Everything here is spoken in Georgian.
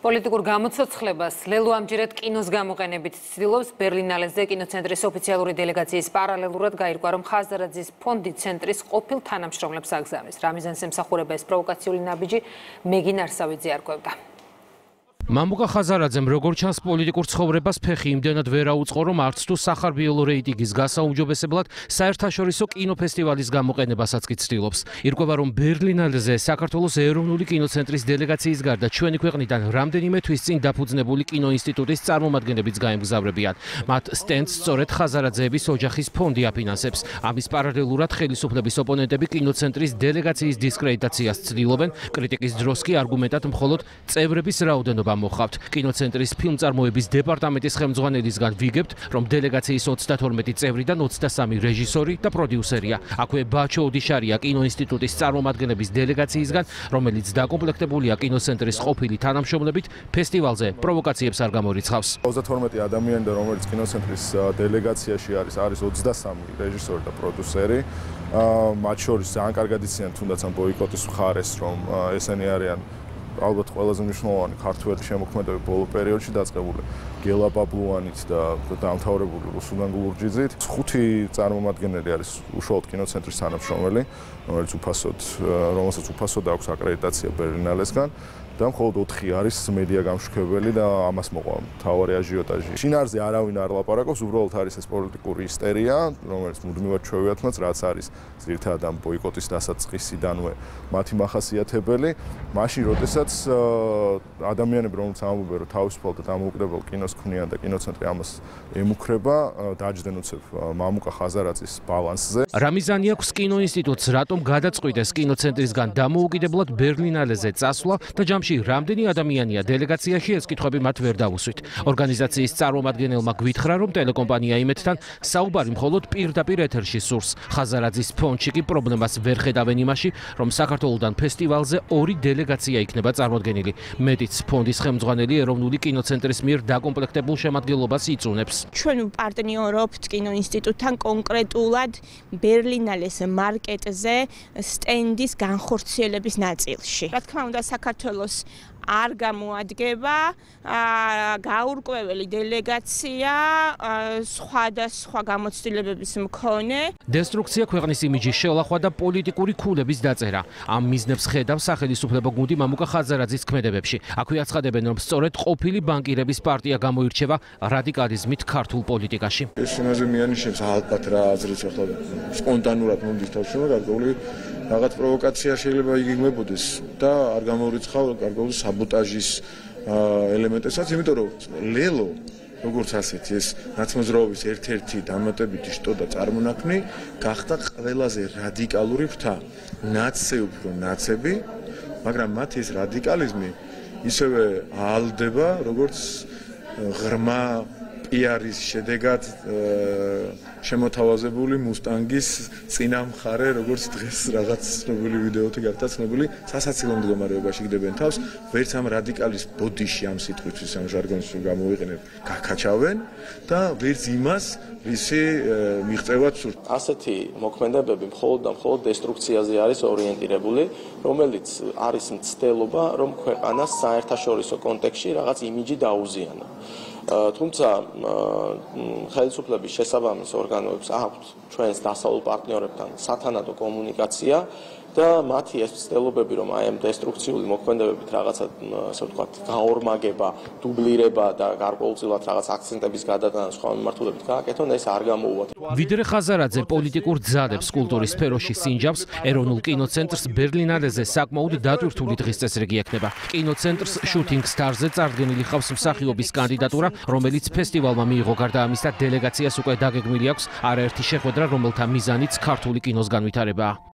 პოლიტიკურ გამოცოცხლებას ლელო ამჯერად კინოს გამოყენებით ცდილობს ბერლინალეზე კინოცენტრის ოფიციალური დელეგაციის პარალელურად გაირკვა რომ ხაზარაძის ფონდი ცენტრის ყოფილ თანამშრომლებს აგზავნის რამიზანს ემსახურება ეს პროვოკაციული ნაბიჯი მეგინ არსავიძე არკვევდა მამუკა ხაზარაძემ როგორ ჩანს პოლიტიკურ ცხოვრებას ფეხი იმდენად ვერ აუწყო რომ არც თუ სახარბიელო რეიტინგის გასაუმჯობესებლად საერთაშორისო კინოფესტივალის გამოყენებასაც კი ცდილობს. ირკვევა რომ ბერლინალზე საქართველოს ეროვნული კინოცენტრის დელეგაციის გარდა ჩვენი ქვეყნიდან რამდენიმე თვის წინ დაფუძნებული კინოინსტიტუტის წარმომადგენლებიც გაემგზავრებიან. მათ სტენდს სწორედ ხაზარაძეების ოჯახის ფონდი აფინანსებს. ამის პარალელურად ხელისუფლების ოპონენტები კინოცენტრის დელეგაციის დისკრედიტაციას ცდილობენ. კრიტიკის დროს კი არგუმენტად მხოლოდ წევრების რაოდენობა მოხავთ. კინოცენტრის ფილმწარმოების დეპარტამენტის ხელმძღვანელისგან ვიგებთ, რომ დელეგაციის 32 წევრიდან 23 რეჟისორი და პროდიუსერია. აქვე ბაჩო ოდიშარია კინოინსტიტუტის წარმომადგენლების დელეგაციისგან, რომელიც დაკომპლექტებულია კინოცენტრის ყოფილი თანამშრომლებით, ფესტივალზე პროვოკაციებს არ გამორიცხავს. 32 ადამიანი და რომელიც კინოცენტრის დელეგაციაში არის, არის 23 რეჟისორი და პროდიუსერი. აა მათ შორის ძალიან კარგად იციან თუნდაც ამ ბოიკოტის მხარეს, რომ ესენი არიან ალბათ ყველაზე მნიშვნელოვანი ქართველი შემოქმედები ბოლო პერიოდში დაწყებული გელა ბაბლუანით და დაამთავრებული რუსუდან გურჯიძით. ხუთი წარმომადგენელი არის უშუალოდ კინოცენტრის თანამშრომელი, რომელიც უფასოდ, რომელსაც უფასოდ აქვს აკრედიტაცია ბერლინალესგან. და მხოლოდ 4 არის მედია გამშვებელი და ამას მოყვა თავარი აჟიოტაჟი. შინარზე არავინ არ ლაპარაკობს, უბრალოდ არის ეს პოლიტიკური ისტერია, რომელიც მუდმივად ჩვევიათ მას, რაც არის ზირთად ამ ბოიკოტის დასაწყისიდანვე მათი מחასიათებელი. მაშინ, როდესაც ადამიანები რომლებიც ამბობენ, რომ თავისუფალ და დამოუკიდებელ კინოს ქმნიან და კინოცენტრი ამას ემუქრება, დაждენ უცებ მამუკა ხაზარაძის ბალანსზე. რამიზანი აქვს კინოინსტიტუტს, რატომ გადაწყვიტეს კინოცენტრისგან დამოუკიდებლად ბერლინალეზე წასვლა და ჯამში რამდენი ადამიანია დელეგაციაში ეს კითხვები მათ ვერ დავუსვით. ორგანიზაციის წარმომადგენელმა გვითხრა, რომ ტელეკომპანია იმეთთან საუბარი მხოლოდ პირდაპირ ეთერში სურს. ხაზარაძის ფონდში კი პრობლემას ვერ ხედავენ იმაში, რომ საქართველოსდან ფესტივალზე ორი დელეგაცია იქნება წარმოდგენილი. მეტიც ფონდის ხელმძღვანელი ეროვნული კინოცენტრის მიერ დაკომპლექტებულ შემადგენლობას იწუნებს. ჩვენ პარტნიორობთ კინოინსტიტუტთან კონკრეტულად ბერლინალეს მარკეტზე სტენდის განხორციელების ნაწილში. რა თქმა უნდა საქართველოს არ გამოადგება გაურკვეველი დელეგაცია სხვადასხვა გამოცდილებების მქონე. დესტრუქცია ქვეყნის იმიჯის შელახვა და პოლიტიკური ქულების დაწერა. ამ მიზნებს ხედავს სახელმწიფო გუნდი მამუკა ხაზარაძის ქმედებებში. აქვე აცხადებენ რომ სწორედ ყოფილი ბანკირების პარტია გამოირჩევა რადიკალიზმით ქართულ პოლიტიკაში. ეს იმაზე მიანიშნებს ალბათ რა აზრიც ახლა სპონტანურად მომდის თავშევა გარკვეული რაღაც პროვოკაცია შეიძლება იგიგმებოდეს და არ გამოურიცხავ გარკვეული საბოტაჟის ელემენტებსაც, იმიტომ რომ ლელო როგორც ასეთი ეს ნაცმოძრაობის ერთ-ერთი დამატებითი შტო და წარმონაქმნი გახდა ყველაზე რადიკალური ფრთა. ნაცე უფრო ნაცები, მაგრამ მათი ეს რადიკალიზმი ისევე ალდება, როგორც ღრმა პიარის შედეგად შემოთავაზებული მუსტანგის წინამხარე, როგორც დღეს რაღაც ცნობილი ვიდეოთი გახდა ცნობილი, სასაცილო მდგომარეობაში გდებენ თავს, ვერც ამ რადიკალის ბოდიში ამ სიტყვის ამ ჟარგონში გამოვიყენებ, გაკაჩავენ და ვერც იმას, ვისი მიღწევაც სურთ. ასეთი მოქმედებები მხოლოდ და მხოლოდ დესტრუქციაზე არის ორიენტირებული, რომელიც არის მცდელობა, რომ ქვეყანას საერთაშორისო კონტექსტში რაღაც იმიჯი დაუზიანა. თუმცა ხელისუფლების შესაბამის ორგანოებს აქვთ ჩვენს დასავლურ პარტნიორებთან სათანადო კომუნიკაცია და მათი ეს ცდილობები რომ აი ამ დესტრუქციული მოქმედებებით რაღაცა ასე ვთქვათ გაორმაგება, დუბლირება და გარკვეულწილად რაღაც აქცენტების გადატანა სხვა მიმართულებით გააკეთონ, ეს არ გამოუვა. ვიდრე ხაზარაძე პოლიტიკურ ძალებს კულტურის სფეროში სინჯავს, ეროვნულ კინოცენტრს ბერლინალეზე საკმაოდ დატვირთული დღის წესრიგი ექნება. კინოცენტრს შუთინგ სტარზე წარდგენილი ხავს მსახიობის კანდიდატურა, რომელიც ფესტივალმა მიიღო გარდა ამისა, დელეგაციას უკვე დაგეგმილი აქვს არაერთი შეხვედრა, რომელთა მიზანიც ქართული კინოს განვითარებაა.